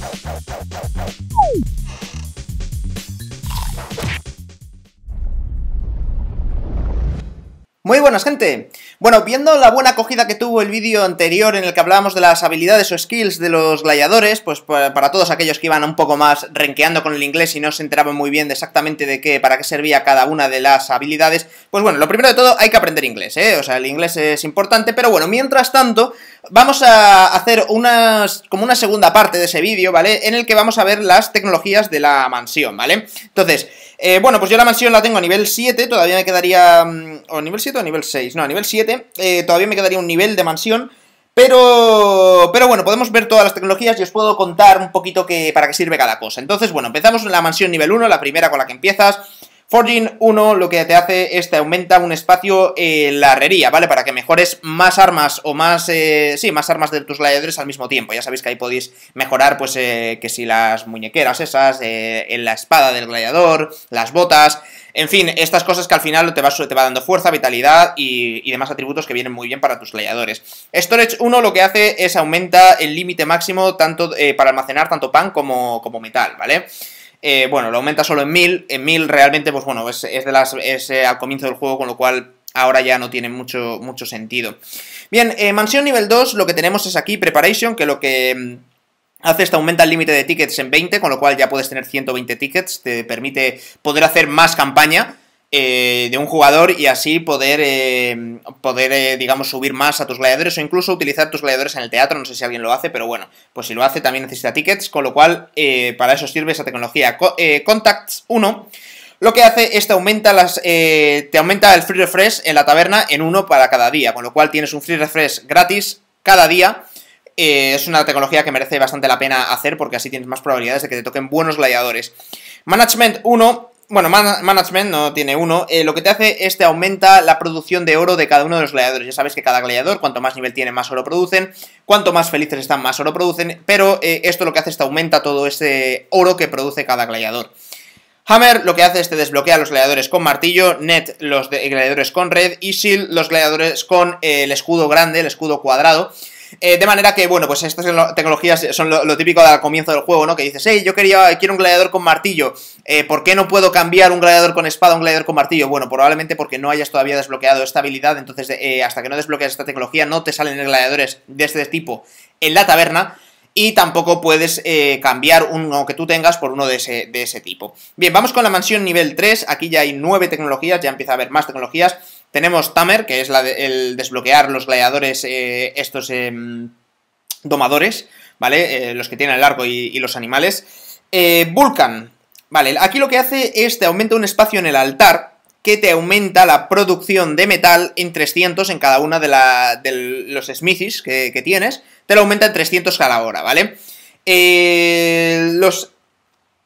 Oh! Muy buenas gente, bueno, viendo la buena acogida que tuvo el vídeo anterior en el que hablábamos de las habilidades o skills de los gladiadores, pues para todos aquellos que iban un poco más renqueando con el inglés y no se enteraban muy bien de exactamente de qué, para qué servía cada una de las habilidades, pues bueno, lo primero de todo hay que aprender inglés, ¿eh? O sea, el inglés es importante, pero bueno, mientras tanto, vamos a hacer unas, como una segunda parte de ese vídeo, ¿vale? En el que vamos a ver las tecnologías de la mansión, ¿vale? Entonces, eh, bueno, pues yo la mansión la tengo a nivel 7, todavía me quedaría... ¿O nivel 7 o nivel 6? No, a nivel 7, eh, todavía me quedaría un nivel de mansión, pero, pero bueno, podemos ver todas las tecnologías y os puedo contar un poquito que, para qué sirve cada cosa. Entonces, bueno, empezamos en la mansión nivel 1, la primera con la que empiezas. Forging 1 lo que te hace es te aumenta un espacio en la herrería, ¿vale? Para que mejores más armas o más, eh, sí, más armas de tus gladiadores al mismo tiempo. Ya sabéis que ahí podéis mejorar, pues, eh, que si las muñequeras esas, eh, en la espada del gladiador, las botas, en fin, estas cosas que al final te va, te va dando fuerza, vitalidad y, demás atributos que vienen muy bien para tus gladiadores. Storage 1 lo que hace es aumenta el límite máximo tanto para almacenar tanto pan como, como metal, ¿vale? Eh, bueno, lo aumenta solo en 1000. En 1000 realmente, pues bueno, es, de las, es eh, al comienzo del juego, con lo cual ahora ya no tiene mucho, mucho sentido. Bien, eh, mansión nivel 2, lo que tenemos es aquí Preparation, que lo que mm, hace es que aumenta el límite de tickets en 20, con lo cual ya puedes tener 120 tickets, te permite poder hacer más campaña. Eh, de un jugador y así poder, eh, poder eh, digamos, subir más a tus gladiadores o incluso utilizar tus gladiadores en el teatro, no sé si alguien lo hace, pero bueno, pues si lo hace también necesita tickets, con lo cual para eso sirve esa tecnología. Contacts 1 lo que hace es te aumenta, las, te aumenta el free refresh en la taberna en uno para cada día, con lo cual tienes un free refresh gratis cada día. es una tecnología que merece bastante la pena hacer porque así tienes más probabilidades de que te toquen buenos gladiadores. Management 1 bueno, management no tiene uno. Eh, lo que te hace es te aumenta la producción de oro de cada uno de los gladiadores. Ya sabes que cada gladiador, cuanto más nivel tiene, más oro producen. Cuanto más felices están, más oro producen. Pero eh, esto lo que hace es te aumenta todo ese oro que produce cada gladiador. Hammer lo que hace es te desbloquea los gladiadores con martillo, Net los gladiadores con red y Shield los gladiadores con eh, el escudo grande, el escudo cuadrado. Eh, de manera que, bueno, pues estas tecnologías son lo, típico al comienzo del juego, ¿no? Que dices, hey, yo quería, quiero un gladiador con martillo, eh, ¿por qué no puedo cambiar un gladiador con espada a un gladiador con martillo? Bueno, probablemente porque no hayas todavía desbloqueado esta habilidad, entonces eh, hasta que no desbloqueas esta tecnología no te salen gladiadores de este tipo en la taberna, y tampoco puedes cambiar uno que tú tengas por uno de ese, de ese tipo. Bien, vamos con la mansión nivel 3, aquí ya hay nueve tecnologías, ya empieza a haber más tecnologías, tenemos Tamer, que es la el desbloquear los gladiadores, eh, estos em, domadores, ¿vale? Eh, los que tienen el arco y, los animales. Eh, Vulcan, vale, aquí lo que hace es te aumenta un espacio en el altar que te aumenta la producción de metal en 300 en cada una de, de los smithies que, que, tienes, te lo aumenta en 300 cada hora, ¿vale? los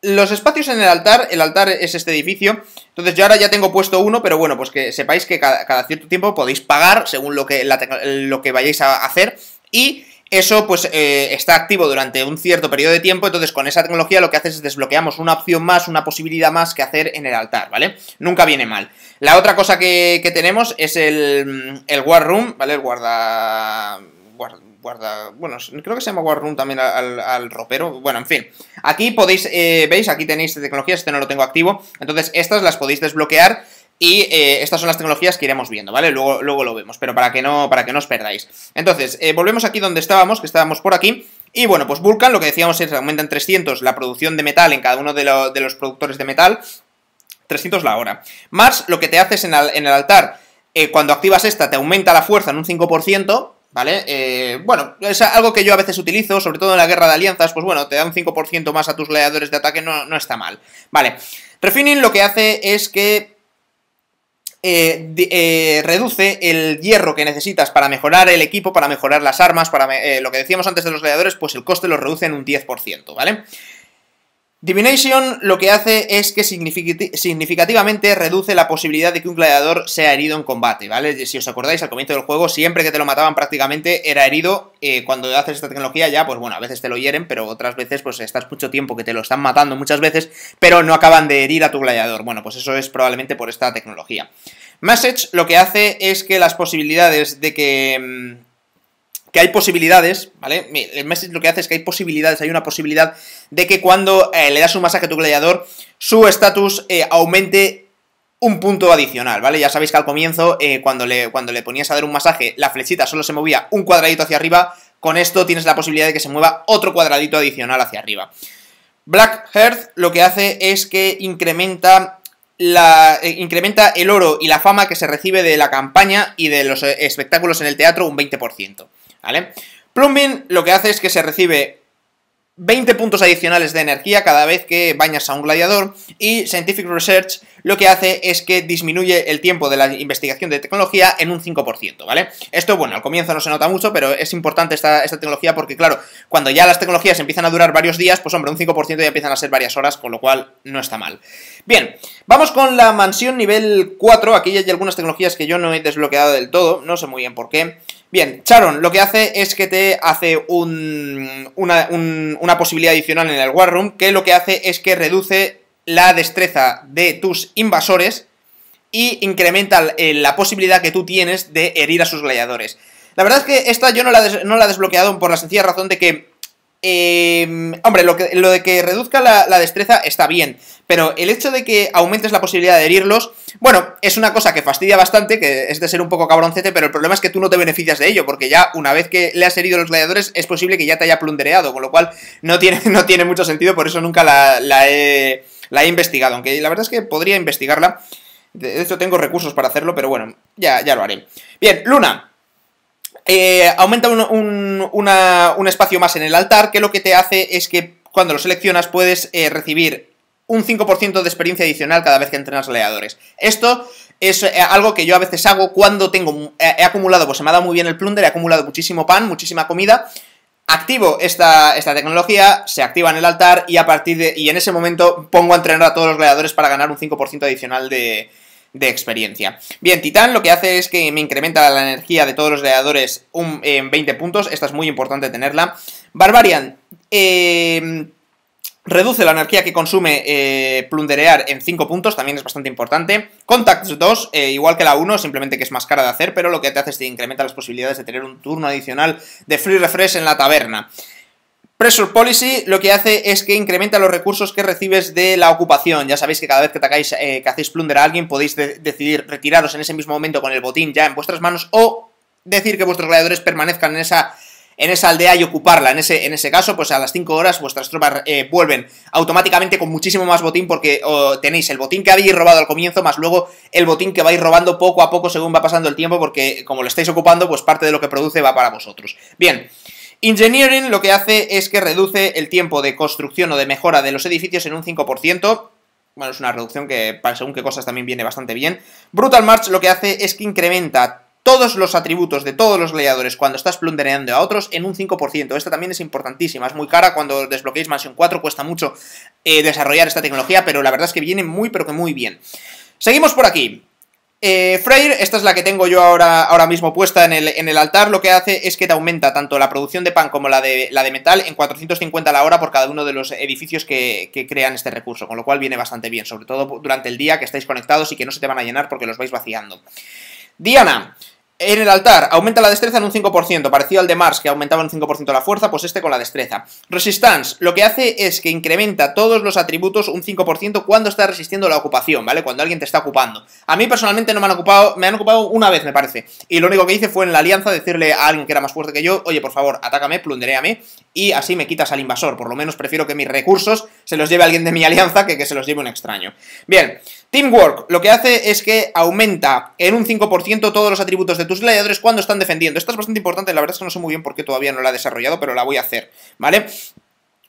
los espacios en el altar, el altar es este edificio, entonces yo ahora ya tengo puesto uno, pero bueno, pues que sepáis que cada, cierto tiempo podéis pagar según lo que, lo que vayáis a hacer y eso pues eh, está activo durante un cierto periodo de tiempo, entonces con esa tecnología lo que haces es desbloqueamos una opción más, una posibilidad más que hacer en el altar, ¿vale? Nunca viene mal. La otra cosa que, tenemos es el, el War Room, ¿vale? El guarda... Bueno, creo que se llama War también al, ropero. Bueno, en fin. Aquí podéis... Eh, ¿Veis? Aquí tenéis tecnologías. Este no lo tengo activo. Entonces, estas las podéis desbloquear. Y eh, estas son las tecnologías que iremos viendo, ¿vale? Luego, luego lo vemos, pero para que no, para que no os perdáis. Entonces, eh, volvemos aquí donde estábamos, que estábamos por aquí. Y bueno, pues Vulcan, lo que decíamos es que aumenta en 300 la producción de metal en cada uno de, los productores de metal. 300 la hora. Mars, lo que te haces en, en el altar, cuando activas esta, te aumenta la fuerza en un 5%. ¿Vale? Eh, bueno, es algo que yo a veces utilizo, sobre todo en la guerra de alianzas, pues bueno, te da un 5% más a tus gladiadores de ataque, no, no, está mal. Vale, Refining lo que hace es que eh, eh, reduce el hierro que necesitas para mejorar el equipo, para mejorar las armas, para lo que decíamos antes de los gladiadores, pues el coste lo reduce en un 10%, ¿vale? Divination lo que hace es que significativamente reduce la posibilidad de que un gladiador sea herido en combate, ¿vale? Si os acordáis, al comienzo del juego, siempre que te lo mataban prácticamente era herido. Eh, cuando haces esta tecnología ya, pues bueno, a veces te lo hieren, pero otras veces pues estás mucho tiempo que te lo están matando muchas veces, pero no acaban de herir a tu gladiador. Bueno, pues eso es probablemente por esta tecnología. Message lo que hace es que las posibilidades de que... Que hay posibilidades, ¿vale? El message lo que hace es que hay posibilidades, hay una posibilidad de que cuando eh, le das un masaje a tu gladiador, su estatus eh, aumente un punto adicional, ¿vale? Ya sabéis que al comienzo, eh, cuando, le, cuando le ponías a dar un masaje, la flechita solo se movía un cuadradito hacia arriba, con esto tienes la posibilidad de que se mueva otro cuadradito adicional hacia arriba. Black Hearth lo que hace es que incrementa la, incrementa el oro y la fama que se recibe de la campaña y de los espectáculos en el teatro un 20%, ¿vale? Plumbing lo que hace es que se recibe 20 puntos adicionales de energía cada vez que bañas a un gladiador y Scientific Research lo que hace es que disminuye el tiempo de la investigación de tecnología en un 5%, ¿vale? Esto, bueno, al comienzo no se nota mucho, pero es importante esta, esta tecnología porque, claro, cuando ya las tecnologías empiezan a durar varios días, pues hombre, un 5% ya empiezan a ser varias horas, con lo cual no está mal. Bien, vamos con la mansión nivel 4, aquí hay algunas tecnologías que yo no he desbloqueado del todo, no sé muy bien por qué. Bien, Charon lo que hace es que te hace una, una, posibilidad adicional en el War Room, que lo que hace es que reduce la destreza de tus invasores y incrementa eh, la posibilidad que tú tienes de herir a sus gladiadores. La verdad es que esta yo no la, no la he desbloqueado por la sencilla razón de que eh, hombre, lo, de que reduzca la, destreza está bien, pero el hecho de que aumentes la posibilidad de herirlos, bueno, es una cosa que fastidia bastante, que es de ser un poco cabroncete, pero el problema es que tú no te beneficias de ello, porque ya una vez que le has herido a los gladiadores es posible que ya te haya plundereado, con lo cual no tiene, mucho sentido, por eso nunca la, la, he, la he investigado, aunque la verdad es que podría investigarla. De hecho, tengo recursos para hacerlo, pero bueno, ya, ya lo haré. Bien, Luna. Eh, aumenta un, espacio más en el altar, que lo que te hace es que cuando lo seleccionas puedes eh, recibir un 5% de experiencia adicional cada vez que entrenas leadores. Esto es eh, algo que yo a veces hago cuando tengo he acumulado, pues se me ha dado muy bien el plunder, he acumulado muchísimo pan, muchísima comida, activo esta, esta, tecnología, se activa en el altar y a partir de. y en ese momento pongo a entrenar a todos los gladiadores para ganar un 5% adicional de, de experiencia. Bien, Titán lo que hace es que me incrementa la energía de todos los gladiadores en 20 puntos, esta es muy importante tenerla. Barbarian, eh, reduce la energía que consume eh, plunderear en 5 puntos, también es bastante importante. Contacts 2, eh, igual que la 1, simplemente que es más cara de hacer, pero lo que te hace es que incrementa las posibilidades de tener un turno adicional de free refresh en la taberna. Pressure Policy lo que hace es que incrementa los recursos que recibes de la ocupación. Ya sabéis que cada vez que, atacáis, eh, que hacéis plunder a alguien podéis decidir retiraros en ese mismo momento con el botín ya en vuestras manos o decir que vuestros gladiadores permanezcan en esa, en esa aldea y ocuparla. En ese, en ese caso, pues a las 5 horas vuestras tropas eh, vuelven automáticamente con muchísimo más botín porque tenéis el botín que habéis robado al comienzo más luego el botín que vais robando poco a poco según va pasando el tiempo porque como lo estáis ocupando, pues parte de lo que produce va para vosotros. Bien. Engineering lo que hace es que reduce el tiempo de construcción o de mejora de los edificios en un 5%. Bueno, es una reducción que para según qué cosas también viene bastante bien. Brutal March lo que hace es que incrementa todos los atributos de todos los gladiadores cuando estás plundereando a otros en un 5%. Esta también es importantísima, es muy cara cuando desbloqueéis Mansion 4, cuesta mucho eh, desarrollar esta tecnología, pero la verdad es que viene muy pero que muy bien. Seguimos por aquí. Eh, Freyr, esta es la que tengo yo ahora, ahora mismo puesta en el, en el, altar, lo que hace es que te aumenta tanto la producción de pan como la de, la de metal en 450 la hora por cada uno de los edificios que, que, crean este recurso, con lo cual viene bastante bien, sobre todo durante el día que estáis conectados y que no se te van a llenar porque los vais vaciando. Diana, en el altar, aumenta la destreza en un 5%, parecido al de Mars, que aumentaba un 5% la fuerza, pues este con la destreza. Resistance, lo que hace es que incrementa todos los atributos un 5% cuando está resistiendo la ocupación, ¿vale? Cuando alguien te está ocupando. A mí personalmente no me han ocupado, me han ocupado una vez, me parece. Y lo único que hice fue en la alianza decirle a alguien que era más fuerte que yo, oye, por favor, atácame, plunderéame, y así me quitas al invasor. Por lo menos prefiero que mis recursos se los lleve alguien de mi alianza que que se los lleve un extraño. Bien, Teamwork, lo que hace es que aumenta en un 5% todos los atributos de tus gladiadores cuando están defendiendo. Esto es bastante importante, la verdad es que no sé muy bien por qué todavía no la he desarrollado, pero la voy a hacer, ¿vale?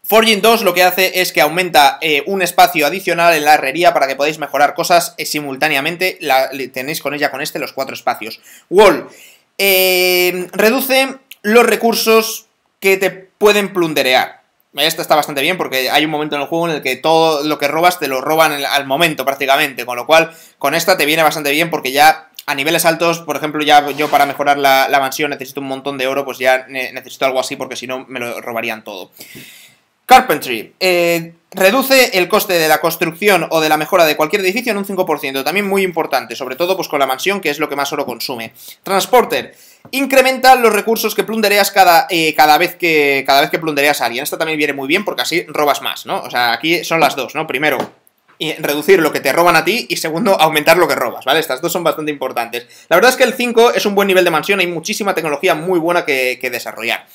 Forging 2 lo que hace es que aumenta eh, un espacio adicional en la herrería para que podáis mejorar cosas eh, simultáneamente. Tenéis con ella, con este, los cuatro espacios. Wall eh, reduce los recursos que te pueden plunderear. Esta está bastante bien porque hay un momento en el juego en el que todo lo que robas te lo roban al momento prácticamente, con lo cual con esta te viene bastante bien porque ya a niveles altos, por ejemplo, ya yo para mejorar la, mansión necesito un montón de oro, pues ya necesito algo así porque si no me lo robarían todo. Carpentry. Eh, reduce el coste de la construcción o de la mejora de cualquier edificio en un 5%. También muy importante, sobre todo pues con la mansión, que es lo que más oro consume. Transporter. Incrementa los recursos que plundereas cada, eh, cada, vez que, cada vez que plundereas a alguien. Esto también viene muy bien porque así robas más, ¿no? O sea, aquí son las dos, ¿no? Primero, reducir lo que te roban a ti y segundo, aumentar lo que robas, ¿vale? Estas dos son bastante importantes. La verdad es que el 5 es un buen nivel de mansión, hay muchísima tecnología muy buena que, desarrollar.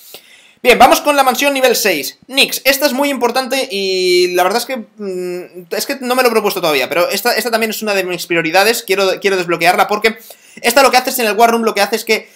Bien, vamos con la mansión nivel 6. Nix, esta es muy importante y la verdad es que mm, es que no me lo he propuesto todavía, pero esta, esta también es una de mis prioridades, quiero, quiero desbloquearla porque esta lo que haces en el War Room lo que hace es que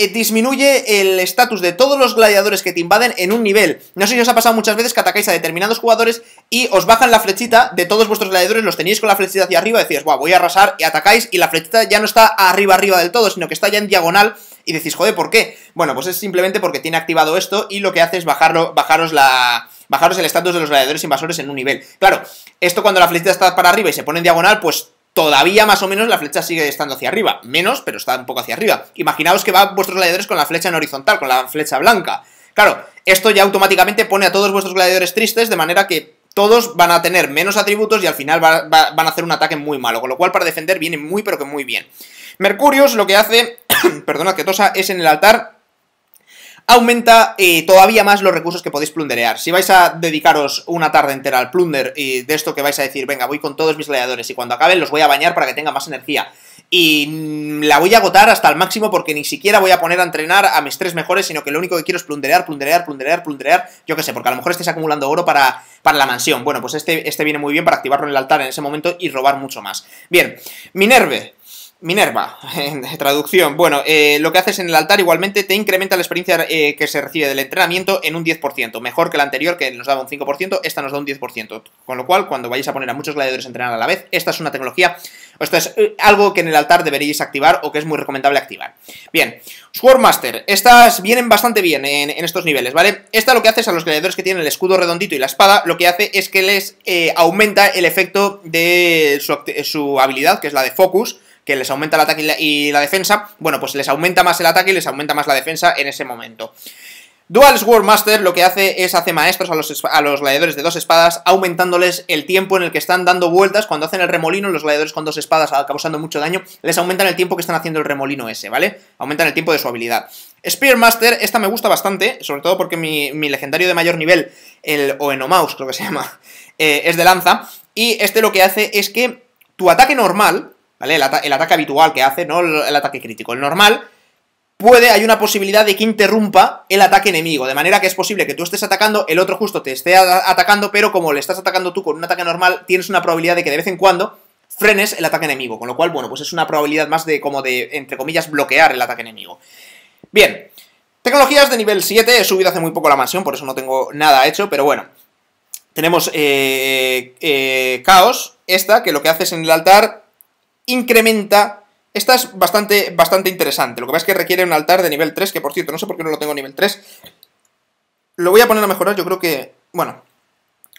eh, disminuye el estatus de todos los gladiadores que te invaden en un nivel. No sé si os ha pasado muchas veces que atacáis a determinados jugadores y os bajan la flechita de todos vuestros gladiadores, los tenéis con la flechita hacia arriba decís, guau, voy a arrasar y atacáis y la flechita ya no está arriba arriba del todo, sino que está ya en diagonal y decís, joder, ¿por qué? Bueno, pues es simplemente porque tiene activado esto y lo que hace es bajarlo, bajaros la bajaros el estatus de los gladiadores invasores en un nivel. Claro, esto cuando la flechita está para arriba y se pone en diagonal, pues todavía más o menos la flecha sigue estando hacia arriba. Menos, pero está un poco hacia arriba. Imaginaos que van vuestros gladiadores con la flecha en horizontal, con la flecha blanca. Claro, esto ya automáticamente pone a todos vuestros gladiadores tristes, de manera que todos van a tener menos atributos y al final van a hacer un ataque muy malo. Con lo cual, para defender viene muy, pero que muy bien. Mercurius lo que hace, perdonad que tosa, es en el altar aumenta eh, todavía más los recursos que podéis plunderear. Si vais a dedicaros una tarde entera al plunder y de esto que vais a decir, venga, voy con todos mis gladiadores y cuando acaben los voy a bañar para que tenga más energía. Y mm, la voy a agotar hasta el máximo porque ni siquiera voy a poner a entrenar a mis tres mejores, sino que lo único que quiero es plunderear, plunderear, plunderear, plunderear. Yo qué sé, porque a lo mejor estéis acumulando oro para, para la mansión. Bueno, pues este, este viene muy bien para activarlo en el altar en ese momento y robar mucho más. Bien, Minerve. Minerva, en traducción. Bueno, eh, lo que haces en el altar igualmente te incrementa la experiencia eh, que se recibe del entrenamiento en un 10%. Mejor que la anterior, que nos daba un 5%, esta nos da un 10%. Con lo cual, cuando vayáis a poner a muchos gladiadores a entrenar a la vez, esta es una tecnología, esto es eh, algo que en el altar deberíais activar o que es muy recomendable activar. Bien, Swordmaster. Estas vienen bastante bien en, estos niveles, ¿vale? Esta lo que hace es a los gladiadores que tienen el escudo redondito y la espada, lo que hace es que les aumenta el efecto de su, su habilidad, que es la de Focus, que les aumenta el ataque y la, defensa, bueno, pues les aumenta más el ataque y les aumenta más la defensa en ese momento. Dual Sword Master lo que hace es hace maestros a los, a los, gladiadores de dos espadas, aumentándoles el tiempo en el que están dando vueltas. Cuando hacen el remolino, los gladiadores con dos espadas causando mucho daño, les aumentan el tiempo que están haciendo el remolino ese, ¿vale? Aumentan el tiempo de su habilidad. Spear Master, esta me gusta bastante, sobre todo porque mi, legendario de mayor nivel, el Oenomaus, creo que se llama, eh, es de lanza. Y este lo que hace es que tu ataque normal, ¿vale? El, ataque habitual que hace, no el, ataque crítico. El normal puede, hay una posibilidad de que interrumpa el ataque enemigo, de manera que es posible que tú estés atacando, el otro justo te esté atacando, pero como le estás atacando tú con un ataque normal, tienes una probabilidad de que de vez en cuando frenes el ataque enemigo, con lo cual, bueno, pues es una probabilidad más de como de, entre comillas, bloquear el ataque enemigo. Bien, tecnologías de nivel 7, he subido hace muy poco la mansión, por eso no tengo nada hecho, pero bueno. Tenemos eh, eh, Caos, esta, que lo que hace es en el altar incrementa... Esta es bastante, bastante interesante. Lo que pasa es que requiere un altar de nivel 3, que por cierto, no sé por qué no lo tengo nivel 3. Lo voy a poner a mejorar, yo creo que... Bueno,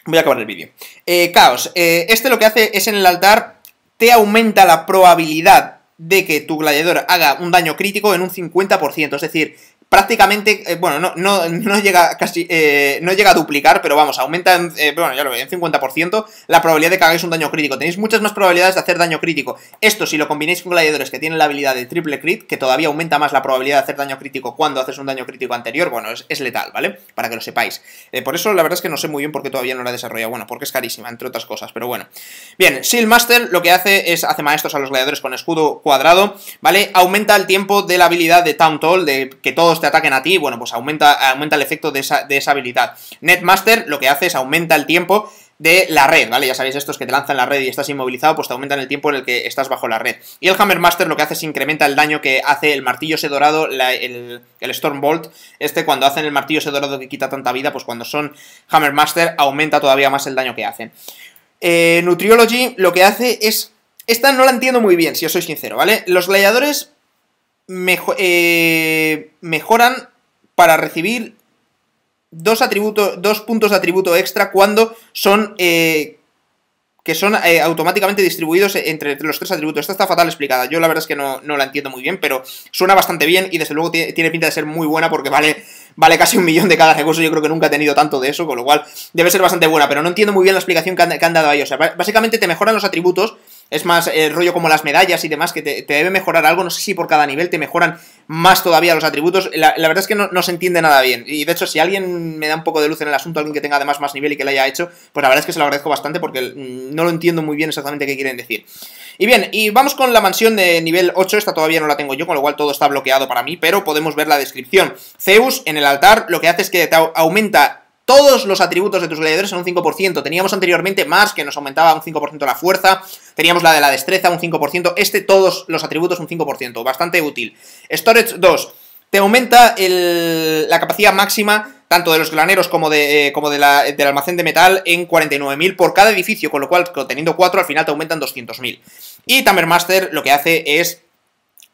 voy a acabar el vídeo. Eh, caos. Eh, este lo que hace es en el altar, te aumenta la probabilidad de que tu gladiador haga un daño crítico en un 50%. Es decir, prácticamente, eh, bueno, no, no, no, llega casi, eh, no llega a duplicar, pero vamos, aumenta, en, eh, bueno, ya lo veo, en 50% la probabilidad de que hagáis un daño crítico. Tenéis muchas más probabilidades de hacer daño crítico. Esto si lo combinéis con gladiadores que tienen la habilidad de triple crit, que todavía aumenta más la probabilidad de hacer daño crítico cuando haces un daño crítico anterior, bueno, es, letal, ¿vale? Para que lo sepáis. por eso la verdad es que no sé muy bien por qué todavía no la he desarrollado, bueno, porque es carísima, entre otras cosas, pero bueno. Bien, Shield Master lo que hace es, hace maestros a los gladiadores con escudo cuadrado, ¿vale? Aumenta el tiempo de la habilidad de Town Toll, de que todos te ataquen a ti, bueno, pues aumenta, aumenta el efecto de esa, de esa habilidad. Netmaster lo que hace es aumenta el tiempo de la red, ¿vale? Ya sabéis, estos que te lanzan la red y estás inmovilizado, pues te aumentan el tiempo en el que estás bajo la red. Y el Hammermaster lo que hace es incrementa el daño que hace el martillo ese dorado, el, el Stormbolt. Este, cuando hacen el martillo ese dorado que quita tanta vida, pues cuando son Hammermaster, aumenta todavía más el daño que hacen. Eh, Nutriology lo que hace es. Esta no la entiendo muy bien, si os soy sincero, ¿vale? Los gladiadores eh, mejoran para recibir dos atributos, dos puntos de atributo extra cuando son eh, que son eh, automáticamente distribuidos entre los tres atributos. Esta está fatal explicada. Yo la verdad es que no, la entiendo muy bien, pero suena bastante bien y desde luego tiene, pinta de ser muy buena porque vale, vale casi un millón de cada recurso. Yo creo que nunca he tenido tanto de eso, con lo cual debe ser bastante buena, pero no entiendo muy bien la explicación que han, dado ahí. O sea, básicamente te mejoran los atributos. Es más el rollo como las medallas y demás, que te, te debe mejorar algo, no sé si por cada nivel te mejoran más todavía los atributos. La, verdad es que no, se entiende nada bien. Y de hecho, si alguien me da un poco de luz en el asunto, alguien que tenga además más nivel y que lo haya hecho, pues la verdad es que se lo agradezco bastante porque mm, no lo entiendo muy bien exactamente qué quieren decir. Y bien, y vamos con la mansión de nivel 8, esta todavía no la tengo yo, con lo cual todo está bloqueado para mí, pero podemos ver la descripción. Zeus en el altar lo que hace es que te aumenta todos los atributos de tus gladiadores en un 5%. Teníamos anteriormente más, que nos aumentaba un 5% la fuerza. Teníamos la de la destreza, un 5%. Este, todos los atributos, un 5%. Bastante útil. Storage 2. Te aumenta la capacidad máxima tanto de los graneros como, de, eh, como de la, del almacén de metal en 49.000 por cada edificio, con lo cual, teniendo 4, al final te aumentan 200.000. Y Tamermaster lo que hace es,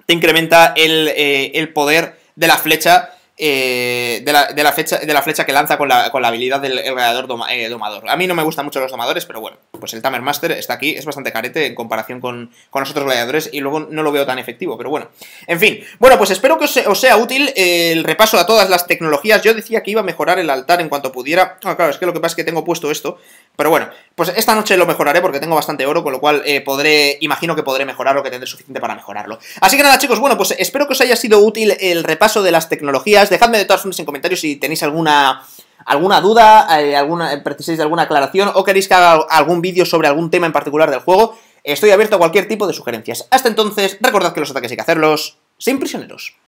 te incrementa el, eh, el poder de la flecha eh, de, la, flecha, de la flecha que lanza con la, con la habilidad del gladiador eh, domador. A mí no me gustan mucho los domadores, pero bueno, pues el Tamer Master está aquí, es bastante carete en comparación con, con los otros gladiadores y luego no lo veo tan efectivo, pero bueno. En fin, bueno, pues espero que os, sea útil el repaso a todas las tecnologías. Yo decía que iba a mejorar el altar en cuanto pudiera. Ah, claro, es que lo que pasa es que tengo puesto esto, pero bueno, pues esta noche lo mejoraré porque tengo bastante oro, con lo cual eh, podré, imagino que podré mejorarlo, que tendré suficiente para mejorarlo. Así que nada, chicos, bueno, pues espero que os haya sido útil el repaso de las tecnologías Dejadme de todas formas en comentarios si tenéis alguna alguna duda, eh, alguna, eh, precisáis de alguna aclaración o queréis que haga algún vídeo sobre algún tema en particular del juego. Estoy abierto a cualquier tipo de sugerencias. Hasta entonces, recordad que los ataques hay que hacerlos sin prisioneros.